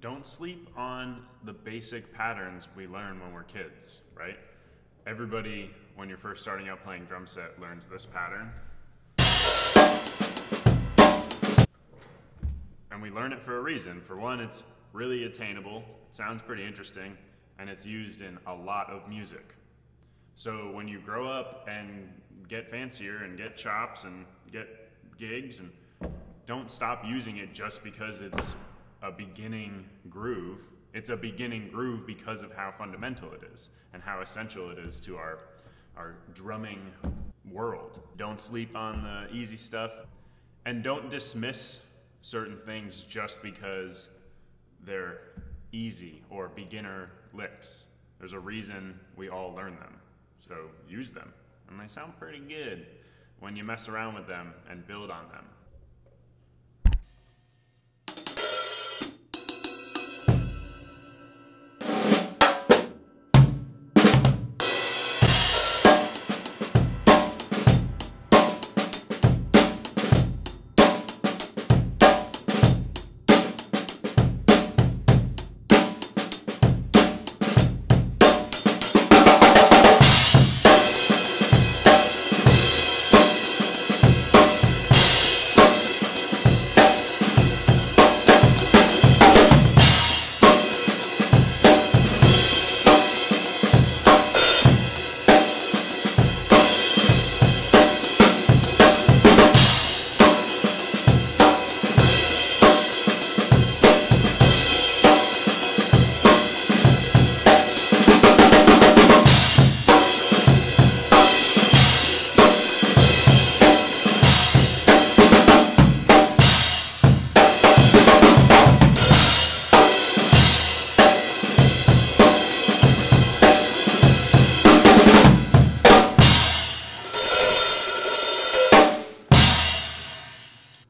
don't sleep on the basic patterns we learn when we're kids, right? Everybody, when you're first starting out playing drum set, learns this pattern. And we learn it for a reason. For one, it's really attainable, it sounds pretty interesting, and it's used in a lot of music. So when you grow up and get fancier and get chops and get gigs and don't stop using it just because it's a beginning groove. It's a beginning groove because of how fundamental it is and how essential it is to our, our drumming world. Don't sleep on the easy stuff and don't dismiss certain things just because they're easy or beginner licks. There's a reason we all learn them. So use them. And they sound pretty good when you mess around with them and build on them.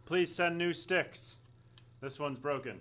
Please send new sticks. This one's broken.